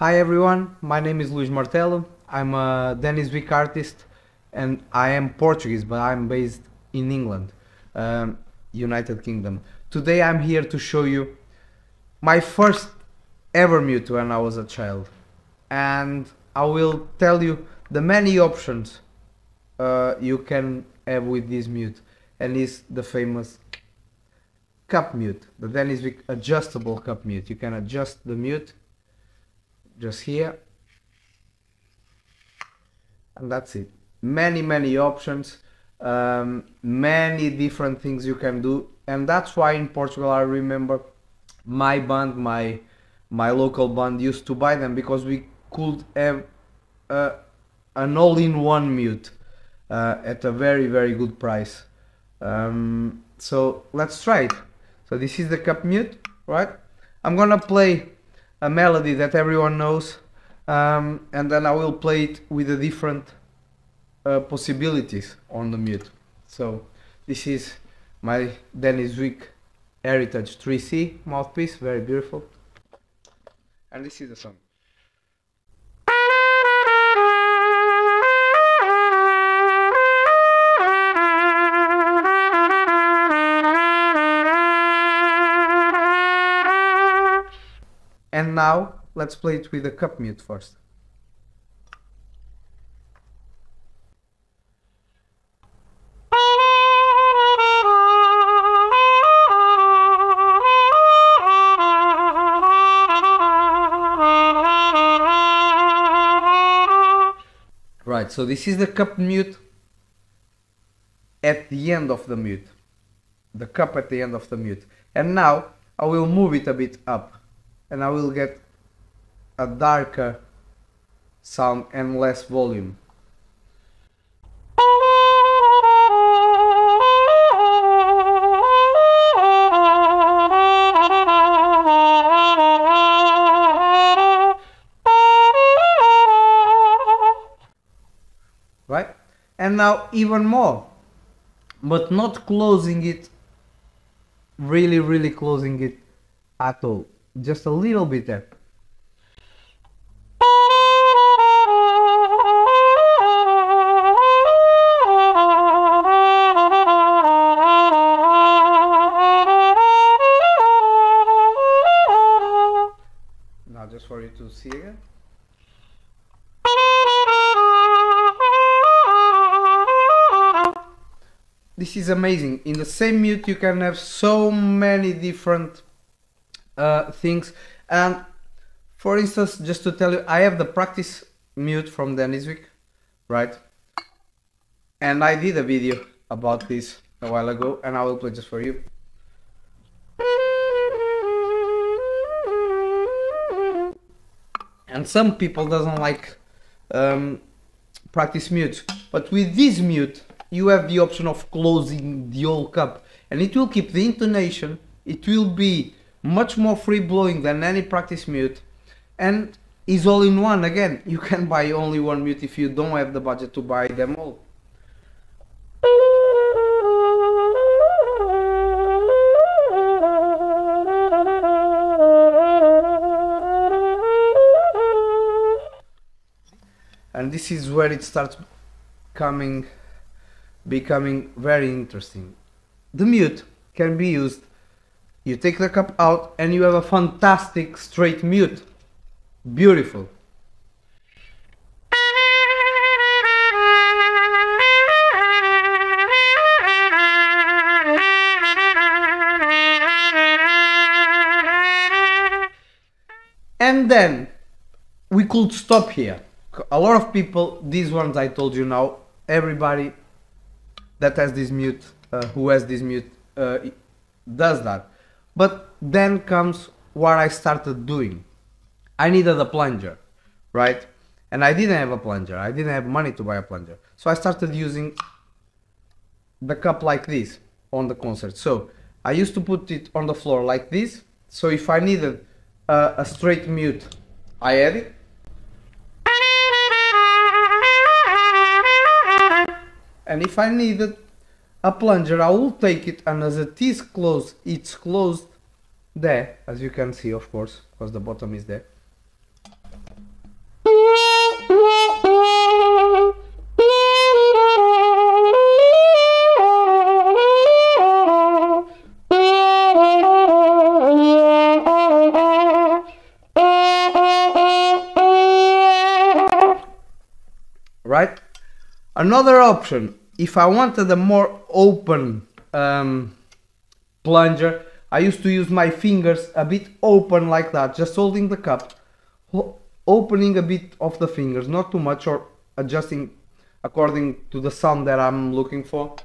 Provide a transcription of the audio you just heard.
Hi everyone, my name is Luis Martelo. I'm a Denis Wick artist and I am Portuguese but I'm based in England, um, United Kingdom. Today I'm here to show you my first ever mute when I was a child and I will tell you the many options uh, you can have with this mute and is the famous cup mute, the Denis Wick adjustable cup mute. You can adjust the mute just here. And that's it. Many many options. Um, many different things you can do. And that's why in Portugal I remember my band my my local band used to buy them because we could have uh, an all-in-one mute uh, at a very very good price. Um, so let's try it. So this is the cup mute right? I'm gonna play a melody that everyone knows um, and then I will play it with the different uh, possibilities on the mute. So this is my Denis Wick Heritage 3C mouthpiece very beautiful. And this is the song And now let's play it with the cup mute first. Right, so this is the cup mute at the end of the mute. The cup at the end of the mute. And now I will move it a bit up and I will get a darker sound and less volume. Right? And now even more, but not closing it, really, really closing it at all just a little bit there. Now just for you to see. This is amazing. In the same mute you can have so many different uh, things. And for instance just to tell you I have the practice mute from Denis Wick right? And I did a video about this a while ago and I will play just for you. And some people doesn't like um, practice mute. But with this mute you have the option of closing the whole cup. And it will keep the intonation. It will be much more free blowing than any practice mute. And is all in one. Again you can buy only one mute if you don't have the budget to buy them all. And this is where it starts coming becoming very interesting. The mute can be used you take the cup out and you have a fantastic straight mute. Beautiful. And then we could stop here. A lot of people, these ones I told you now, everybody that has this mute, uh, who has this mute, uh, does that but then comes what I started doing. I needed a plunger, right? And I didn't have a plunger. I didn't have money to buy a plunger. So I started using the cup like this on the concert. So I used to put it on the floor like this. So if I needed a, a straight mute, I had it. And if I needed a plunger I will take it and as it is closed it's closed there as you can see of course because the bottom is there. Right? Another option if I wanted a more open um, plunger, I used to use my fingers a bit open like that, just holding the cup, opening a bit of the fingers, not too much or adjusting according to the sound that I'm looking for.